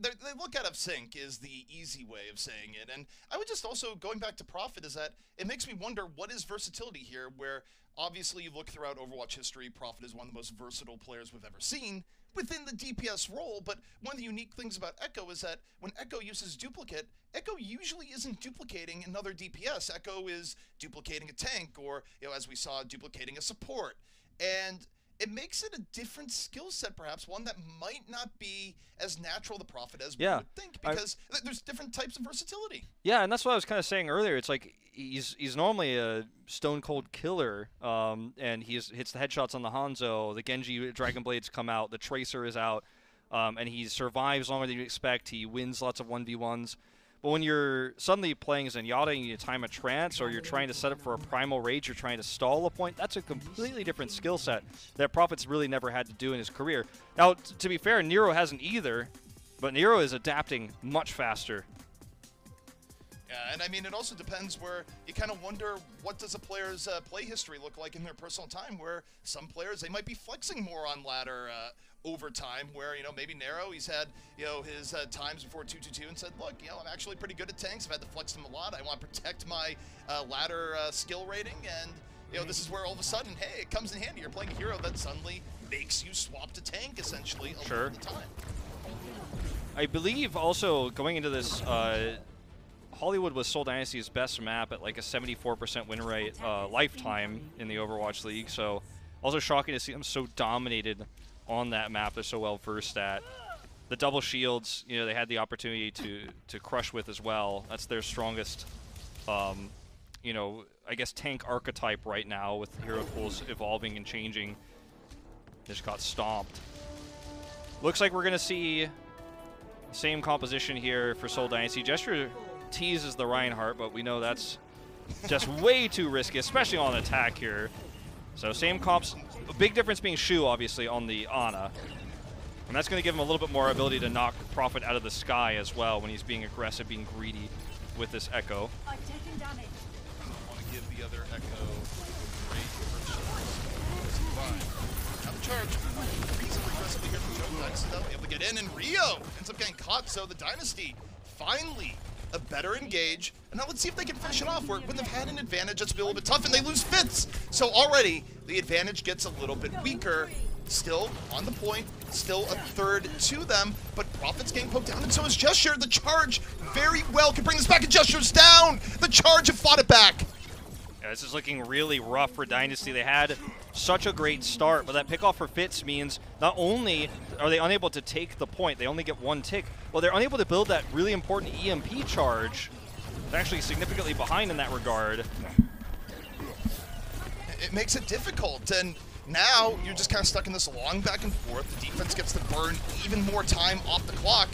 They, they look out of sync is the easy way of saying it, and I would just also going back to Profit, is that it makes me wonder what is versatility here. Where obviously you look throughout Overwatch history, Profit is one of the most versatile players we've ever seen within the DPS role. But one of the unique things about Echo is that when Echo uses duplicate, Echo usually isn't duplicating another DPS. Echo is duplicating a tank, or you know, as we saw, duplicating a support, and it makes it a different skill set, perhaps one that might not be as natural to Profit as yeah, we would think, because I, there's different types of versatility. Yeah, and that's what I was kind of saying earlier. It's like he's he's normally a stone cold killer, um, and he hits the headshots on the Hanzo. The Genji Dragon Blades come out. The Tracer is out, um, and he survives longer than you expect. He wins lots of one v ones. But when you're suddenly playing Zenyatta and you time a trance, or you're trying to set up for a primal rage, you're trying to stall a point, that's a completely different skill set that Profit's really never had to do in his career. Now, to be fair, Nero hasn't either, but Nero is adapting much faster. Yeah, and I mean, it also depends where you kind of wonder what does a player's uh, play history look like in their personal time, where some players, they might be flexing more on ladder uh, over time where, you know, maybe Nero, he's had, you know, his uh, times before 222 and said, look, you know, I'm actually pretty good at tanks. I've had to flex them a lot. I want to protect my uh, ladder uh, skill rating. And, you know, this is where all of a sudden, hey, it comes in handy. You're playing a hero that suddenly makes you swap to tank, essentially, a sure. lot of the time. I believe also going into this, uh, Hollywood was Seoul Dynasty's best map at like a 74% win rate uh, lifetime in the Overwatch League. So also shocking to see them so dominated on that map they're so well versed at. The double shields, you know, they had the opportunity to to crush with as well. That's their strongest, um, you know, I guess tank archetype right now with hero pools evolving and changing. Just got stomped. Looks like we're gonna see same composition here for Seoul Dynasty. Gesture teases the Reinhardt, but we know that's just way too risky, especially on attack here. So same comps, big difference being Shu, obviously, on the Ana. And that's going to give him a little bit more ability to knock Profit out of the sky as well when he's being aggressive, being greedy with this Echo. I want to give the other Echo great charge reasonably aggressively here from Joe Next, though, able to get in, and Rio ends up getting caught, so the Dynasty finally a better engage. And now let's see if they can finish it off where when they've had an advantage, it's a little bit tough and they lose Fits. So already the advantage gets a little bit weaker. Still on the point, still a third to them, but Profit's getting poked down and so is Gesture. The charge very well can bring this back and Gesture's down. The charge have fought it back. This is looking really rough for Dynasty. They had such a great start, but that pickoff for Fits means not only are they unable to take the point, they only get one tick, well, they're unable to build that really important EMP charge. They're actually significantly behind in that regard. It makes it difficult, and now you're just kind of stuck in this long back and forth. The defense gets to burn even more time off the clock.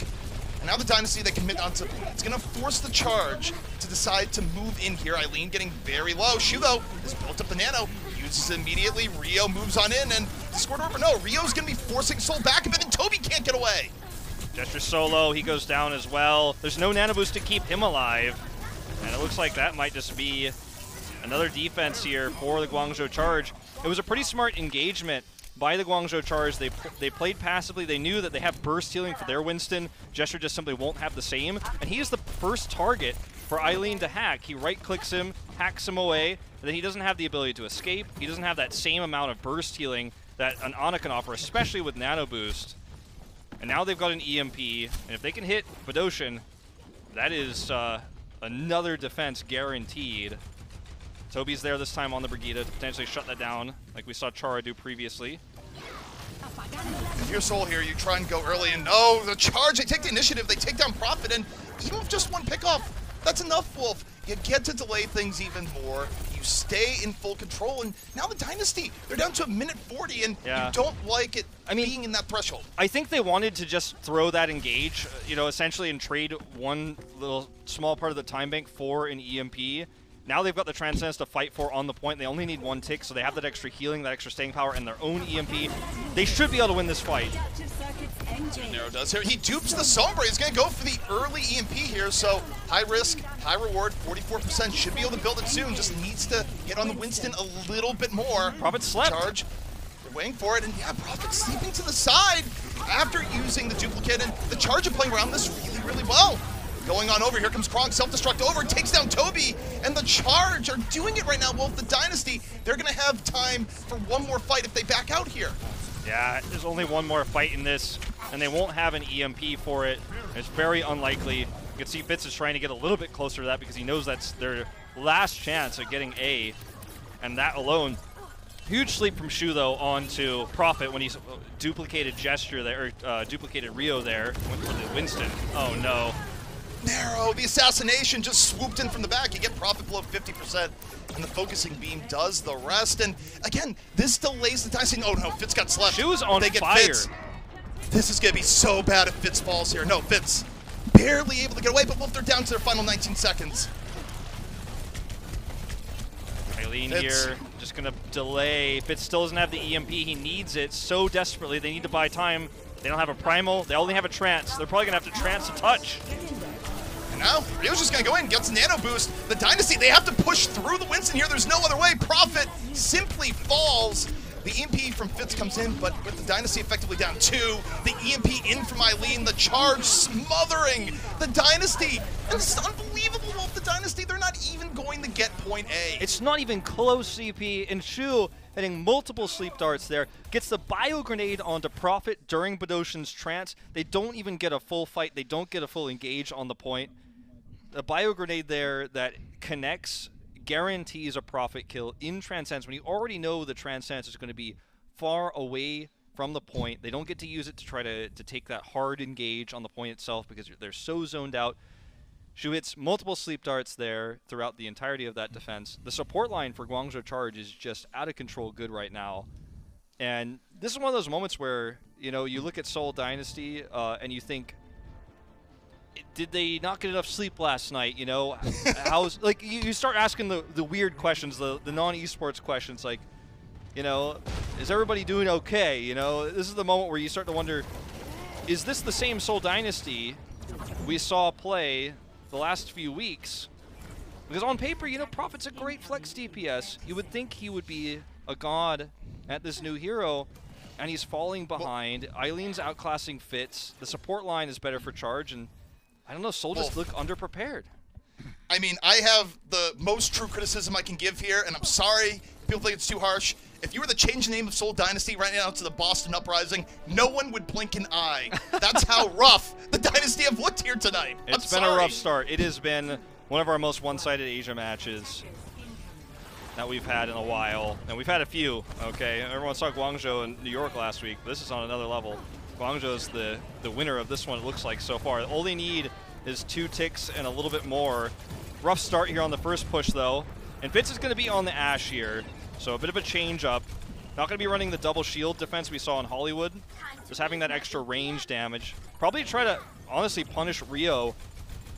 Now the Dynasty, they commit onto, it's going to force the charge to decide to move in here. Eileen getting very low. Shugo has built up the nano, uses it immediately. Rio moves on in, and Discord over. No, Rio's going to be forcing Seoul back a bit, and Tobi can't get away. Gesture solo, he goes down as well. There's no nano boost to keep him alive. And it looks like that might just be another defense here for the Guangzhou Charge. It was a pretty smart engagement by the Guangzhou Charge. They they played passively. They knew that they have burst healing for their Winston. Gesture just simply won't have the same. And he is the first target for Eileen to hack. He right-clicks him, hacks him away, and then he doesn't have the ability to escape. He doesn't have that same amount of burst healing that an Ana can offer, especially with Nano Boost. And now they've got an EMP, and if they can hit Bdosin, that is uh, another defense guaranteed. Tobi's there this time on the Brigitte to potentially shut that down, like we saw Chara do previously. If you're Seoul here, you try and go early, and no, the charge, they take the initiative, they take down Profit, and even with just one pickoff, that's enough, Wolf. You get to delay things even more. You stay in full control, and now the Dynasty, they're down to a minute 40, and Yeah. you don't like it I mean- being in that threshold. I think they wanted to just throw that engage, uh, you know, essentially and trade one little small part of the time bank for an EMP. Now they've got the Transcendence to fight for on the point. They only need one tick, so they have that extra healing, that extra staying power, and their own EMP. They should be able to win this fight. Nero does here. He dupes the Sombra. He's going to go for the early EMP here. So high risk, high reward, 44%. Should be able to build it soon. Just needs to get on the Winston a little bit more. Profit slept. Charge. They're waiting for it. And yeah, Profit sleeping to the side after using the duplicate. And the Charge of playing around this really, really well. Going on over. Here comes Crong. Self-destruct over. Takes down Tobi. And the Charge are doing it right now. Wolf, the Dynasty, they're to have time for one more fight if they back out here. Yeah, there's only one more fight in this, and they won't have an EMP for it. It's very unlikely. You can see Fits is trying to get a little bit closer to that because he knows that's their last chance of getting A, and that alone. Huge sleep from Shu, though, onto Profit when he duplicated Gesture there, or uh, duplicated Rio there, went for the Winston. Oh, no. Nero, the assassination just swooped in from the back. You get Profit below 50%, and the focusing beam does the rest. And again, this delays the dicing. Oh no, Fits got slept. Shu's on they get fire. Fits. This is gonna be so bad if Fits falls here. No, Fits barely able to get away, but Wolf, they're down to their final 19 seconds. Eileen Fits. here, just going to delay. Fits still doesn't have the EMP. He needs it so desperately. They need to buy time. They don't have a primal. They only have a trance. They're probably going to have to trance to touch. And oh, now, Rio's just gonna go in, gets nano boost. The Dynasty, they have to push through the Winston here. There's no other way. Profit simply falls. The EMP from Fits comes in, but with the Dynasty effectively down two, the EMP in from Eileen, the charge smothering the Dynasty. And this is unbelievable, Wolf. The Dynasty, they're not even going to get point A. It's not even close, CP. And Shu, hitting multiple sleep darts there, gets the bio grenade onto Profit during Bdosin's trance. They don't even get a full fight. They don't get a full engage on the point. The bio grenade there that connects guarantees a Profit kill in transcends when you already know the transcends is going to be far away from the point. They don't get to use it to try to, to take that hard engage on the point itself because they're so zoned out. Shu hits multiple sleep darts there throughout the entirety of that defense. The support line for Guangzhou Charge is just out of control good right now. And this is one of those moments where, you know, you look at Seoul Dynasty uh, and you think, did they not get enough sleep last night? You know, how's like you, you start asking the, the weird questions, the, the non esports questions, like, you know, is everybody doing okay? You know, this is the moment where you start to wonder, is this the same Seoul Dynasty we saw play the last few weeks? Because on paper, you know, Profit's a great flex DPS. You would think he would be a god at this new hero, and he's falling behind. Eileen's outclassing Fits. The support line is better for charge, and I don't know. Seoul just look underprepared. <clears throat> I mean, I have the most true criticism I can give here, and I'm sorry people think it's too harsh. If you were to change the name of Seoul Dynasty right now to the Boston Uprising, no one would blink an eye. That's how <laughs> rough the Dynasty have looked here tonight. I'm It's been sorry. a rough start. It has been one of our most one-sided Asia matches that we've had in a while, and we've had a few. Okay, everyone saw Guangzhou in New York last week. This is on another level. Guangzhou's the the winner of this one. It looks like so far. All they need is two ticks and a little bit more. Rough start here on the first push though, and Fits is going to be on the Ashe here, so a bit of a change up. Not going to be running the double shield defense we saw in Hollywood. Just having that extra range damage. Probably try to honestly punish Rio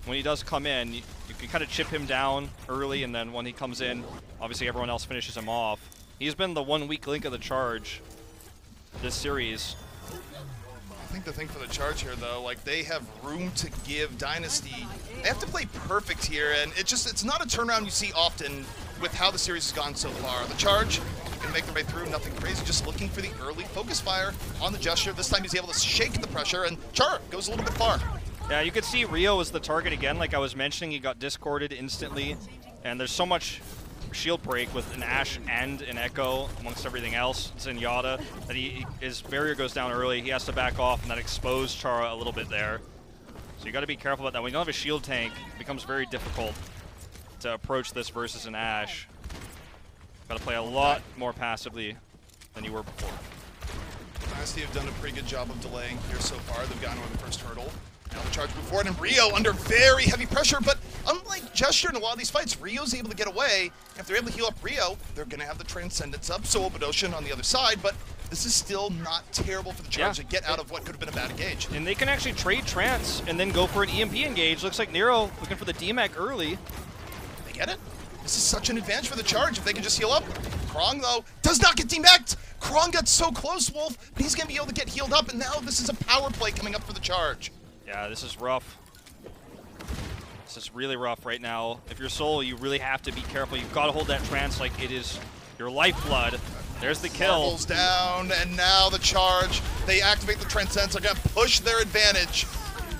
when he does come in. You, you can kind of chip him down early, and then when he comes in, obviously everyone else finishes him off. He's been the one weak link of the charge this series. I think the thing for the charge here, though, like they have room to give Dynasty. They have to play perfect here, and it just it's not a turnaround you see often with how the series has gone so far. The charge can make their way through, nothing crazy, just looking for the early focus fire on the gesture. This time he's able to shake the pressure, and Char goes a little bit far. Yeah, you could see Rio was the target again. Like I was mentioning, he got discorded instantly, and there's so much shield break with an Ashe and an Echo amongst everything else. Zenyatta that he his barrier goes down early. He has to back off, and that exposed Chara a little bit there. So you got to be careful about that. When you don't have a shield tank, it becomes very difficult to approach this versus an Ashe. Got to play a lot more passively than you were before. Dynasty have done a pretty good job of delaying here so far. They've gotten over the first hurdle. Now the charge before forward, and Rio under very heavy pressure, but unlike Gesture in a lot of these fights, Rio's able to get away. If they're able to heal up Rio, they're going to have the Transcendence up, so will Bdosin on the other side, but this is still not terrible for the charge Yeah. to get out of what could have been a bad engage. And they can actually trade Trance and then go for an EMP engage. Looks like Nero looking for the demech early. They get it? This is such an advantage for the charge if they can just heal up. Crong, though, does not get demeched. Crong got so close, Wolf, but he's going to be able to get healed up, and now this is a power play coming up for the charge. Yeah, this is rough. This is really rough right now. If you're Seoul, you really have to be careful. You've got to hold that trance like it is your lifeblood. There's the kill. Marve1's down, and now the charge. They activate the Transcendence. They're going to push their advantage.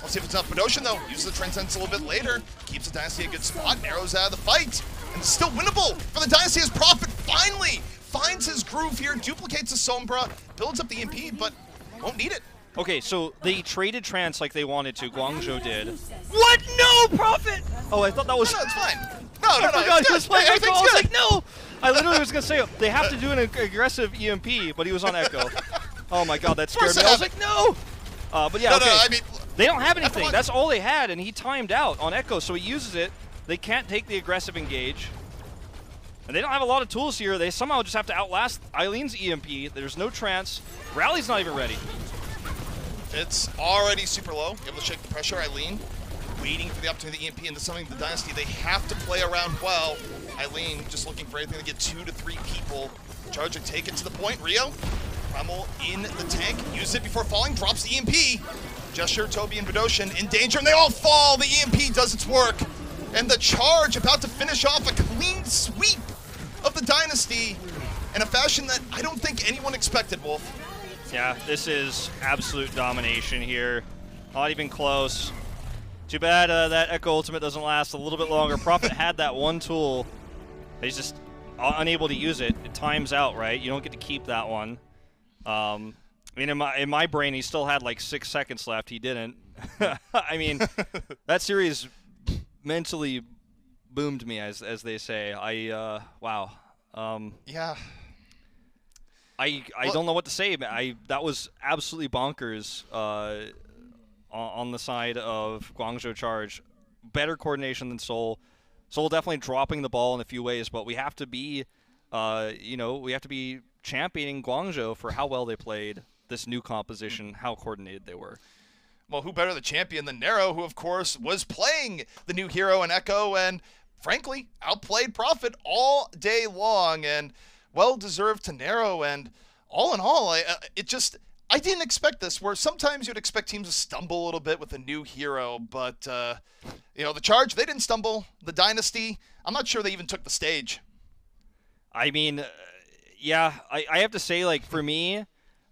We'll see if it's enough. Bdosin, though, uses the Transcendence a little bit later. Keeps the Dynasty a good spot. Nero's out of the fight. And still winnable for the Dynasty as Profit finally finds his groove here, duplicates the Sombra, builds up the EMP, but won't need it. Okay, so they traded Trance like they wanted to. Guangzhou did. What? No, Profit! Oh, I thought that was... No, no, it's fine. No, no, I no, forgot it's he was playing Hey, Echo. I was like, no! I literally was going to say, they have to do an aggressive EMP, but he was on Echo. Oh my god, that scared me. I I was like, no! Uh, but yeah, No, okay. no, I mean, They don't have anything. That's all they had, and he timed out on Echo, so he uses it. They can't take the aggressive engage. And they don't have a lot of tools here. They somehow just have to outlast Eileen's EMP. There's no trance. Rally's not even ready. It's already super low. Able to shake the pressure. Eileen waiting for the opportunity to the EMP into something the Dynasty. They have to play around well. Eileen just looking for anything to get two to three people. Charge and take it to the point. Rio, Primal in the tank. Use it before falling. Drops the EMP. Gesture, Tobi, and Bdosin in danger, and they all fall. The EMP does its work. And the charge about to finish off a clean sweep of the Dynasty in a fashion that I don't think anyone expected, Wolf. Yeah, this is absolute domination here. Not even close. Too bad uh, that Echo Ultimate doesn't last a little bit longer. Profit had that one tool. He's just uh, unable to use it. It times out, right? You don't get to keep that one. Um, I mean, in my in my brain, he still had like six seconds left. He didn't. <laughs> I mean, <laughs> that series mentally boomed me, as as they say. I uh, wow. Um, Yeah. I I Well- don't know what to say. I that was absolutely bonkers uh, on, the side of Guangzhou Charge. Better coordination than Seoul. Seoul definitely dropping the ball in a few ways, but we have to be, uh, you know, we have to be championing Guangzhou for how well they played this new composition, how coordinated they were. Well, who better the champion than Nero, who of course was playing the new hero in Echo and frankly outplayed Profit all day long and well deserved to Nero. And all in all, I, uh, it just I didn't expect this. Where sometimes you'd expect teams to stumble a little bit with a new hero, but uh, you know the charge they didn't stumble. The dynasty, I'm not sure they even took the stage. I mean, uh, yeah, I, I have to say, like for me,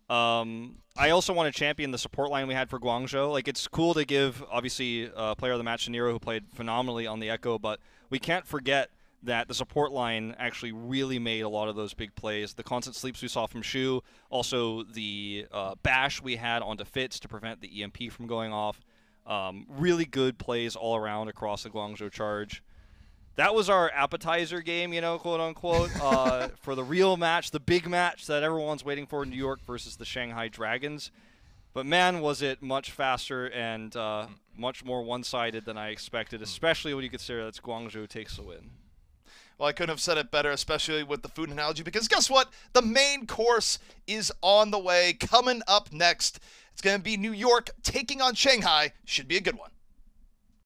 um, I also want to champion the support line we had for Guangzhou. Like, it's cool to give, obviously, uh, player of the match to Nero, who played phenomenally on the Echo, but we can't forget that the support line actually really made a lot of those big plays. The constant sleeps we saw from Shu, also the uh, bash we had onto Fits to prevent the EMP from going off. Um, really good plays all around across the Guangzhou charge. That was our appetizer game, you know, quote unquote, uh, <laughs> for the real match, the big match that everyone's waiting for in New York versus the Shanghai Dragons. But man, was it much faster and uh, much more one-sided than I expected, especially when you consider that Guangzhou takes the win. Well, I couldn't have said it better, especially with the food analogy, because guess what? The main course is on the way. Coming up next, it's going to be New York taking on Shanghai. Should be a good one.